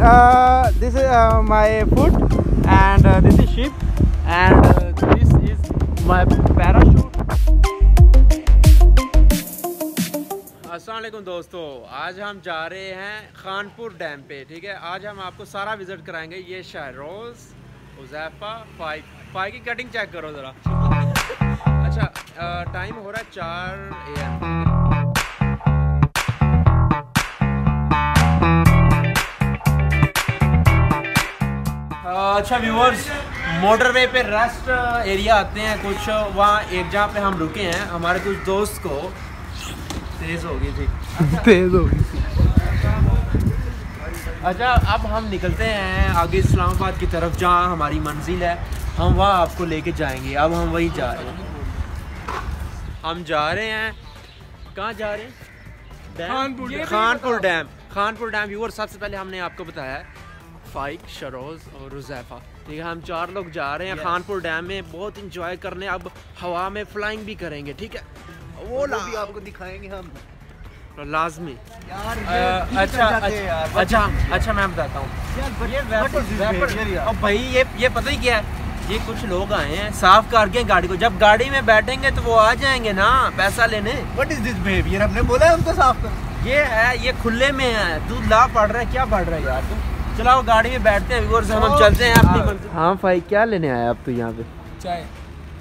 uh, this is uh, my foot and uh, this is ship and uh, this is my parachute Aslam दोस्तों, आज हम जा रहे हैं खानपुर डैम पे, ठीक है? आज हम आपको सारा विज़िट कराएँगे। ये शहरोज़ उज़ैफ़ा फाइव फाइव की कटिंग चेक करो ज़रा। अच्छा टाइम हो रहा है चार ए एम अच्छा व्यूअर्स मोटरवे पे रेस्ट एरिया आते हैं कुछ, वहाँ एक जहाँ पे हम रुके हैं, हमारे कुछ दोस्त को तेज़ हो गई थी तेज हो गई अच्छा अब हम निकलते हैं आगे इस्लामाबाद की तरफ़ जहाँ हमारी मंजिल है। हम वहाँ आपको लेके जाएँगे। अब हम वहीं जा रहे हैं। हम जा रहे हैं। कहाँ जा रहे हैं? Khanpur dam. Khanpur dam Khanpur dam viewer सबसे पहले हमने आपको बताया फाइक शरोज और रुजैफा। ठीक है हम चार लोग जा रहे हैं खानपुर डैम में। बहुत इंजॉय करने। अब हवा में फ्लाइंग भी करेंगे। ठीक है? वो ला। भी आपको दिखाएँगे हम। लाजमी। अच्छा अच्छा अच्छा अच्छा मैं बताता हूँ। भाई ये ये पता ही क्या है? ये कुछ लोग आए हैं साफ़ करके गाड़ी को। जब गाड़ी में बैठेंगे तो वो आ जाएँगे ना पैसा लेने। व्हाट इज़ दिस बिहेवियर हमने बोला है उनको साफ़ कर। ये है ये खुले में है। तू ला पढ़ रहा है क्या पढ़ रहा है यार? तू चलाओ गाड़ी में बैठते हैं व्यूअर्स हम चलते हैं अपनी हाँ। भाई क्या लेने आया आप तू यहाँ पे? चाय।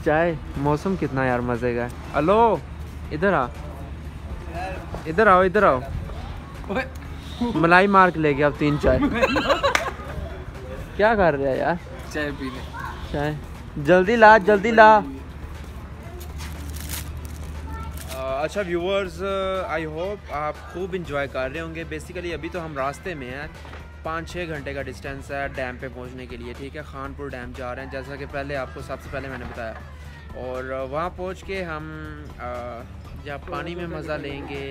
चाय? मौसम कितना यार मज़े का है। हेलो? इधर आ इधर आओ इधर आओ। मलाई मार्क ले गया अब तीन चाय क्या कर रहा है यार? चाय पी ले। चाय। जल्दी ला जल्दी ला। अच्छा व्यूअर्स आई होप आप खूब इंजॉय कर रहे होंगे। बेसिकली अभी तो हम रास्ते में हैं। पाँच छः घंटे का डिस्टेंस है डैम पे पहुँचने के लिए ठीक है? खानपुर डैम जा रहे हैं। जैसा कि पहले आपको सबसे पहले मैंने बताया। और वहाँ पहुँच के हम uh, जब पानी में मज़ा लेंगे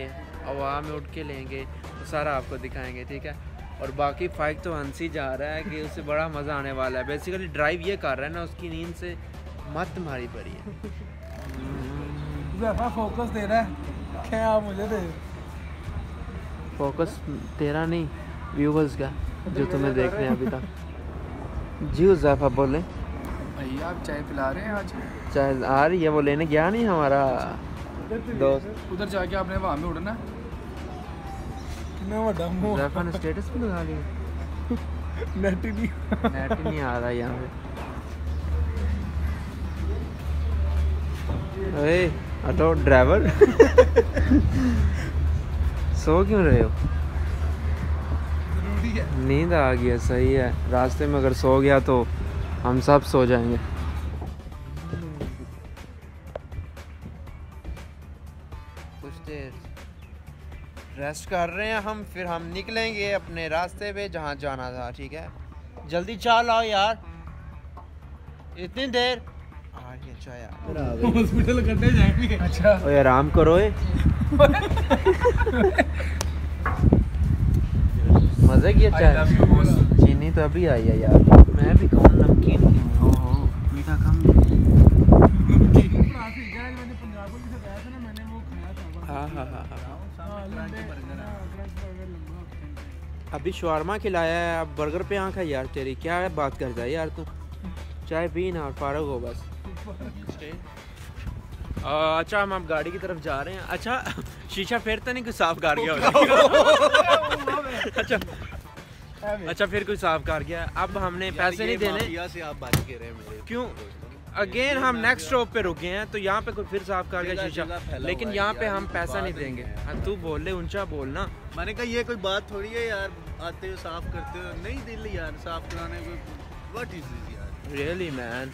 हवा में उठ के लेंगे तो सारा आपको दिखाएँगे ठीक है? और बाकी फाइक तो हँसी जा रहा है कि उसे बड़ा मज़ा आने वाला है। बेसिकली ड्राइव ये कर रहा है ना उसकी नींद से मत मारी पड़ी है। ज़रा फोकस दे रहा है। क्या आप मुझे दे फोकस तेरा नहीं व्यूवर्स का जो तुम्हें देख रहे हैं अभी तक। जी उजाफा बोले। भैया आप चाय पिला रहे हैं आज? चाहे आ रही है वो लेने गया नहीं हमारा? दोस्त। उधर जाके आपने वहाँ में उड़ना। कितना बड़ा मुँह। स्टेटस पे लगा लिया नेट ही नहीं। नेट ही नहीं आ रहा यहाँ पे। अरे ड्राइवर सो क्यों रहे हो? नींद आ गया सही है। रास्ते में अगर सो गया तो हम सब सो जाएँगे। कुछ देर। रेस्ट कर रहे हैं हम फिर हम निकलेंगे अपने रास्ते पे जहाँ जाना था ठीक है? जल्दी चाल आओ यार। इतनी देर। चाय यार। हॉस्पिटल करने जाएँगे। अच्छा। ओए आराम करो ए। मज़े की चाय। चीनी तो अभी आई है यार। मैं भी कहूँ नमकीन क्यों अभी शवारमा खिलाया है अब बर्गर पे आँख है यार तेरी। क्या है बात करता है यार तू? चाय पी ना और फारग हो बस। आ, अच्छा हम आप गाड़ी की तरफ़ जा रहे हैं। अच्छा शीशा फिर तो नहीं कुछ साफ़ कर गया अच्छा अच्छा फिर कोई साफ़ कर गया। अब हमने पैसे नहीं देने। से आप बात कर रहे हैं क्यों? अगेन हम नेक्स्ट स्टॉप पे रुके हैं तो यहाँ पे कोई फिर साफ़ कर गया शीशा। लेकिन यहाँ पे हम पैसा नहीं देंगे। हाँ। तू बोल ले ऊँचा बोलना मैंने कहा ये कोई बात थोड़ी है यार आते हो साफ़ करते हो? नहीं दिल यार साफ़ कराने को व्हाट इज़ दिस यार? रियली मैन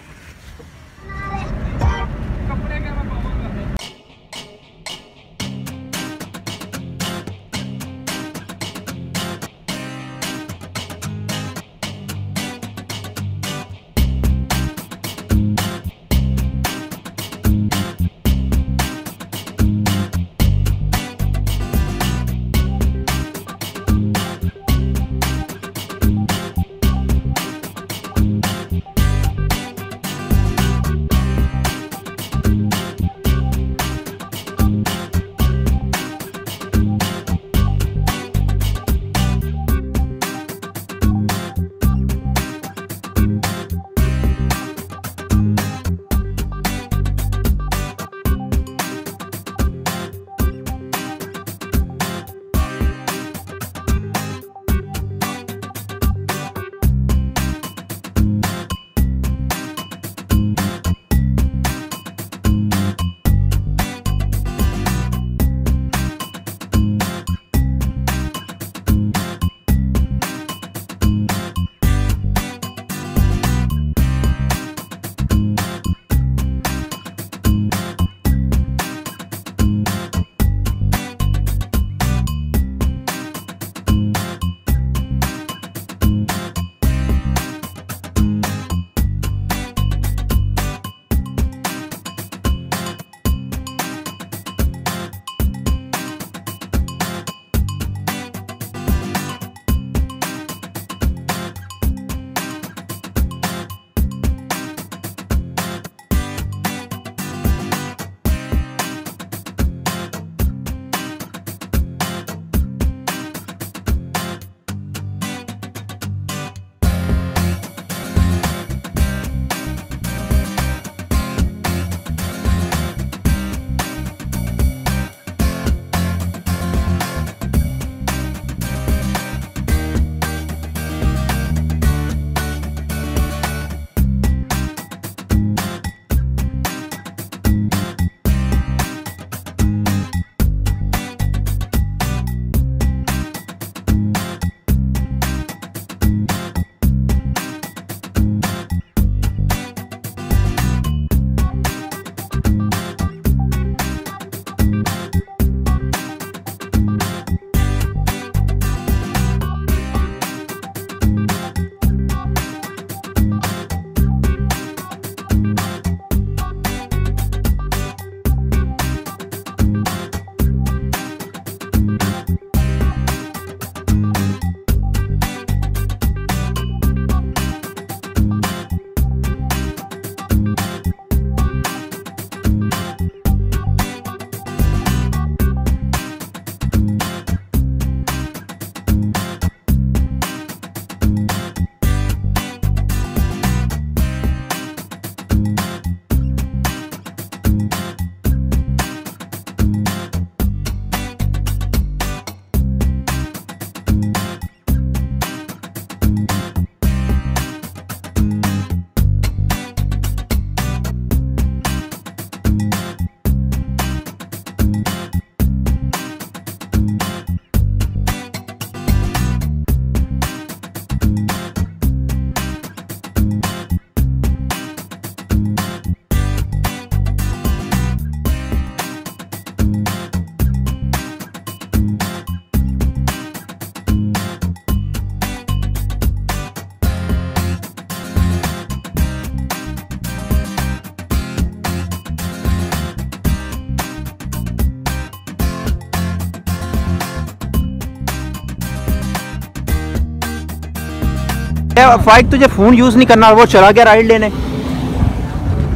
फाइक तुझे फ़ोन यूज़ नहीं करना, वो चला गया राइड लेने।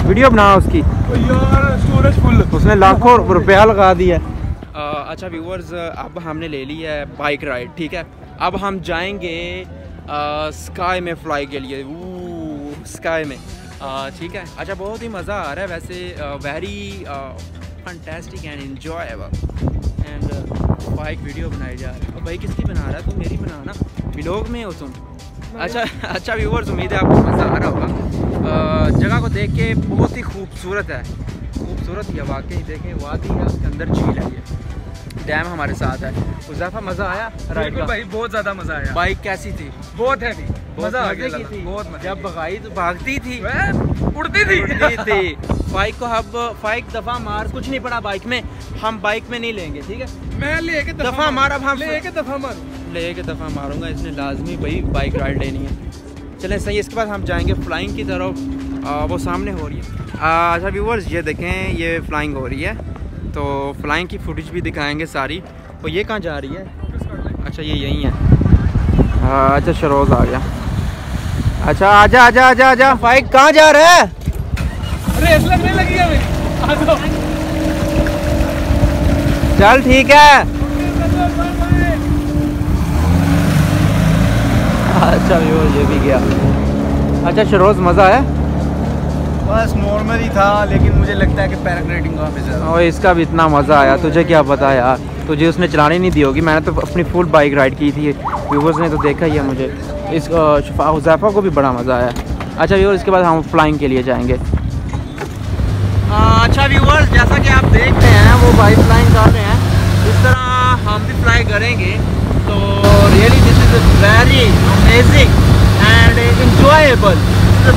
वीडियो बना उसकी। यार उसने लाखों रुपया लगा दिया। अच्छा व्यूअर्स अब हमने ले ली है बाइक राइड ठीक है? अब हम जाएँगे स्काई में फ्लाई के लिए। स्काई में। ठीक है? अच्छा बहुत ही मज़ा आ रहा है वैसे very fantastic and enjoyable and bike video बनाई जा रही है। भाई किसकी बना रहा है? तुम मेरी बना ना। व्लॉग में हो तुम। अच्छा अच्छा व्यूअर्स उम्मीद है आपको मज़ा आ रहा होगा। जगह को देख के बहुत ही खूबसूरत है। खूबसूरत ही है वाकई देखें वादी है उसके अंदर झील है ये। डैम हमारे साथ है। उजाफा मज़ा आया? राइड का? भाई बहुत ज़्यादा मज़ा आया। बाइक कैसी थी? बहुत हैवी बहुत मज़ा आ गया थी। बहुत जब भगाई तो भागती थी। उड़ती थी। उड़ती थी। बाइक को अब बाइक दफ़ा मार कुछ नहीं पड़ा बाइक में। हम बाइक में नहीं लेंगे ठीक है? मैं लेके दफ़ा मार अब हम लेके दफ़ा मार। लेके दफ़ा मारूँगा इसने लाजमी भाई बाइक राइड लेनी है। चलें सही इसके बाद हम जाएँगे फ्लाइंग की तरफ़। आ, वो सामने हो रही है। अच्छा व्यूवर्स ये देखें ये फ्लाइंग हो रही है। तो फ्लाइंग की फुटेज भी दिखाएँगे सारी। और ये कहाँ जा रही है? अच्छा ये यहीं है। आ, अच्छा शरोज आ गया। अच्छा आजा आजा आजा आजा। बाइक कहाँ जा रहा है? लगने लगी है। चल ठीक है। अच्छा व्यूअर ये भी गया। अच्छा शरोज मज़ा है बस नॉर्मल ही था लेकिन मुझे लगता है कि पैराग्लाइडिंग वहाँ पे ज़्यादा और इसका भी इतना मज़ा आया। तुझे क्या पता यार? तुझे उसने चलाने नहीं दी होगी। मैंने तो अपनी फुल बाइक राइड की थी। व्यूवर्स ने तो देखा ही है मुझे। इस हुजैफा को भी बड़ा मज़ा आया। अच्छा व्यूवर इसके बाद हम फ्लाइंग के लिए जाएँगे। अच्छा व्यूवर्स जैसा कि आप देख रहे हैं वो बाइक फ्लाइंग कर रहे हैं। इस तरह हम भी फ्लाई करेंगे। तो really this is very amazing and enjoyable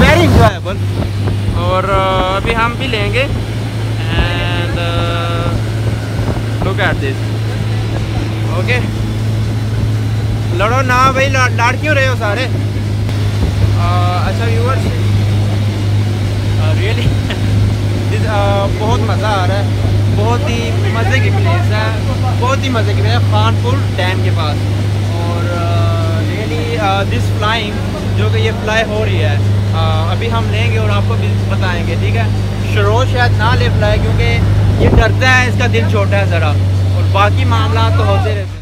very enjoyable और अभी हम भी लेंगे and look at this okay लड़ो ना भाई लाड़ क्यों रहे हो सारे? अ, अच्छा व्यूअर्स रियली बहुत मज़ा आ रहा है। बहुत ही मज़े की प्लेस है। बहुत ही मज़े की प्लेस है। खानपुर डैम के पास। और दिस फ्लाइंग जो कि ये फ्लाई हो रही है अ, अभी हम लेंगे और आपको बताएँगे ठीक है? शरोज शायद ना ले फ्लाई क्योंकि ये डरता है इसका दिल छोटा है ज़रा। और बाकी मामला तो होते रहते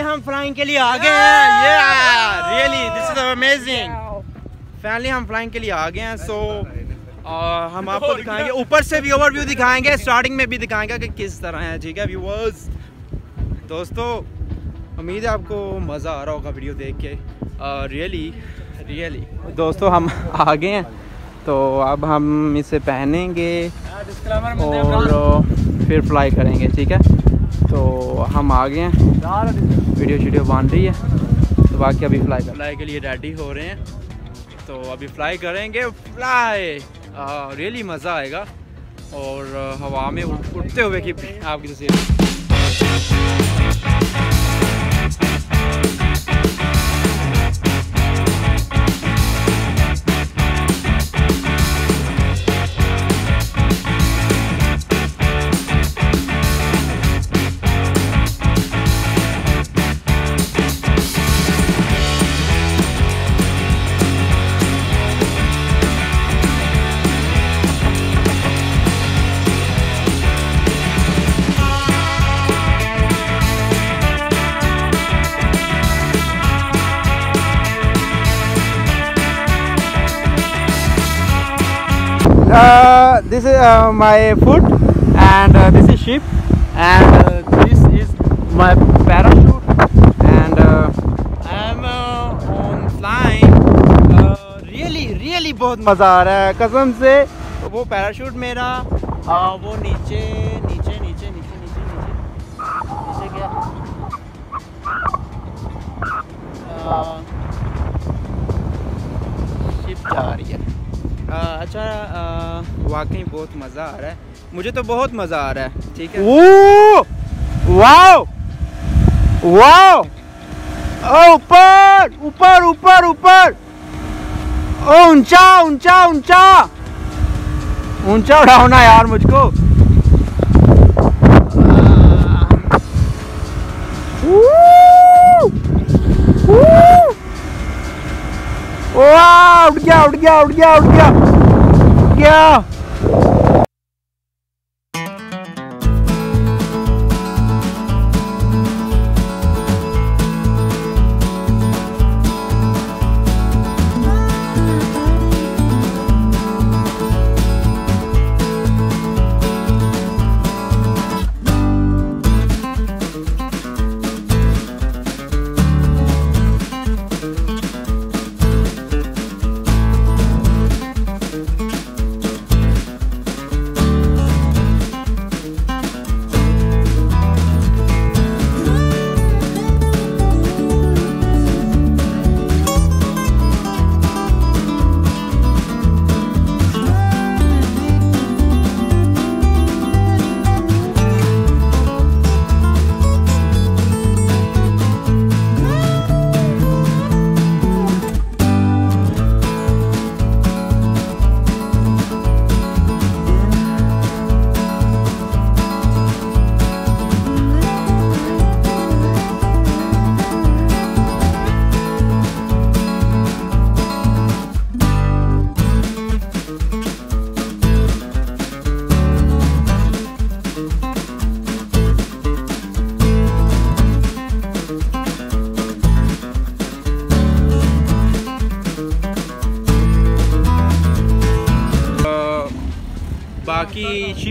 हम फ्लाइंग के लिए आ गए हैं really this is amazing finally हम फ्लाइंग के लिए आ गए हैं सो हम आपको दिखाएँगे। ऊपर से भी ओवरव्यू दिखाएँगे स्टार्टिंग में भी दिखाएँगे कि किस तरह है ठीक है व्यूअर्स दोस्तों उम्मीद है आपको मज़ा आ रहा होगा वीडियो देख के। रियली रियली दोस्तों हम आ गए हैं तो अब हम इसे पहनेंगे और फिर फ्लाई करेंगे ठीक है? तो हम आ गए हैं। वीडियो शीडियो बन रही है तो बाकी अभी फ्लाई कर फ्लाई के लिए रेडी हो रहे हैं। तो अभी फ्लाई करेंगे। फ्लाई रियली मज़ा आएगा। और हवा में उड़ते हुए की आपकी तस्वीर। Uh, this is uh, my foot and uh, this is ship and uh, this is my parachute and uh, I'm uh, on flying uh, really really बहुत मज़ा आ रहा है कसम से वो पैराशूट मेरा uh, वो नीचे नीचे नीचे नीचे नीचे नीचे नीचे uh, शिप जा रही है अच्छा वाकई बहुत मज़ा आ रहा है। मुझे तो बहुत मज़ा आ रहा है ठीक है? वाओ! वाओ! ओ, ऊपर! ऊपर ऊपर ऊपर! ओ ऊँचा ऊँचा ऊँचा! ऊँचा उड़ाओ ना यार मुझको। उठ गया उठ गया उठ गया उठ गया। उठ गया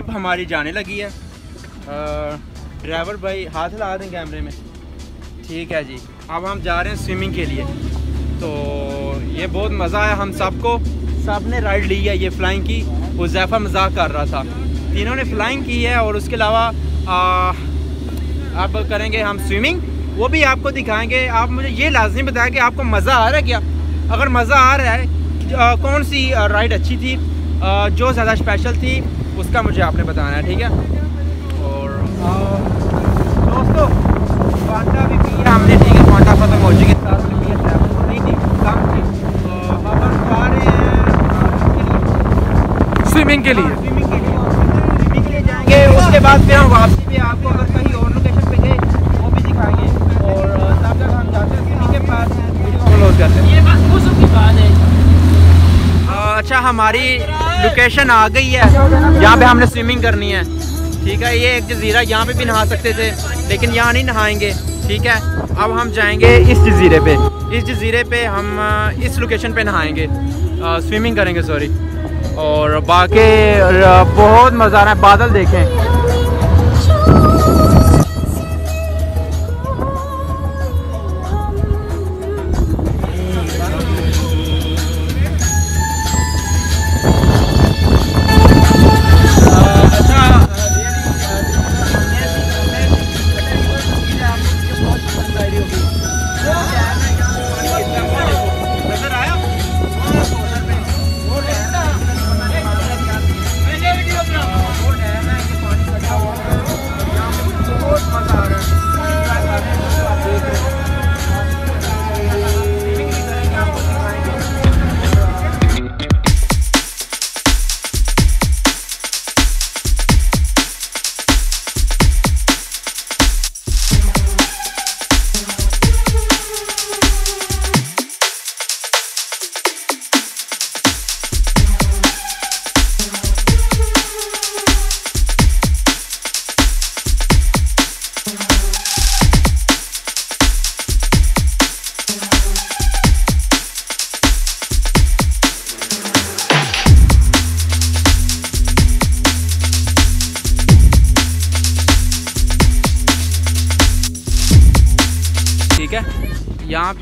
शिप हमारी जाने लगी है। ड्राइवर भाई हाथ ला दें कैमरे में। ठीक है जी। अब हम जा रहे हैं स्विमिंग के लिए। तो ये बहुत मज़ा आया हम सबको। सबने राइड ली है ये फ्लाइंग की। उजैफ़ा मज़ाक कर रहा था। तीनों ने फ्लाइंग की है और उसके अलावा अब करेंगे हम स्विमिंग वो भी आपको दिखाएँगे। आप मुझे ये लाजमी बताएँ कि आपको मज़ा आ रहा है क्या? अगर मज़ा आ रहा है आ, कौन सी राइड अच्छी थी? आ, जो ज़्यादा स्पेशल थी? उसका मुझे आपने बताना है ठीक है? और दोस्तों फांटा भी पिया हमने ठीक है? फांटा खत्म हो चुकी साथ में पिया ट्रैवल नहीं थी कम थी। तो अब हम जा रहे हैं स्विमिंग के लिए। स्विमिंग के लिए। स्विमिंग के लिए जाएँगे। उसके बाद फिर हम वापसी पे आपको अगर कहीं और लोकेशन पे गए वो भी दिखाएँगे। और तब तक हम जाते हैं स्विमिंग के पास वीडियो क्लोज करते हैं। ये बस मौसम की बात है। अच्छा हमारी लोकेशन आ गई है। यहाँ पे हमने स्विमिंग करनी है। ठीक है, ये एक जजीरा यहाँ पे भी नहा सकते थे, लेकिन यहाँ नहीं नहाएँगे। ठीक है, अब हम जाएँगे इस जजीरे पे। इस जजीरे पे हम इस लोकेशन पे नहाएँगे। स्विमिंग करेंगे सॉरी और बाकी बहुत मज़ा आ रहा है, बादल देखें। ठीक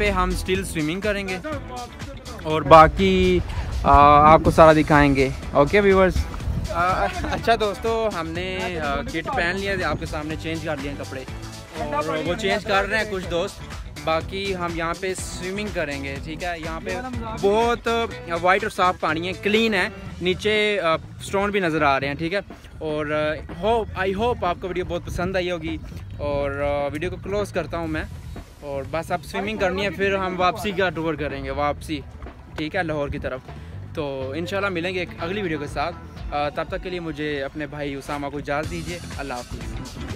पे हम स्टिल स्विमिंग करेंगे। और बाकी आ, आपको सारा दिखाएँगे। ओके व्यूवर्स अच्छा दोस्तों हमने किट पहन लिया आपके सामने चेंज कर लिए कपड़े। और वो चेंज कर रहे हैं कुछ दोस्त। बाकी हम यहाँ पे स्विमिंग करेंगे ठीक है? यहाँ पे बहुत वाइट और साफ़ पानी है क्लीन है। नीचे स्टोन भी नज़र आ रहे हैं ठीक है? और होप आई होप आपको वीडियो बहुत पसंद आई होगी। और वीडियो को क्लोज़ करता हूँ मैं। और बस अब स्विमिंग करनी है, फिर हम वापसी का टूर करेंगे, वापसी, ठीक है, लाहौर की तरफ़। तो इन मिलेंगे एक अगली वीडियो के साथ। तब तक के लिए मुझे अपने भाई उसामा को इजाज़ दीजिए, अल्लाह हाफिज़।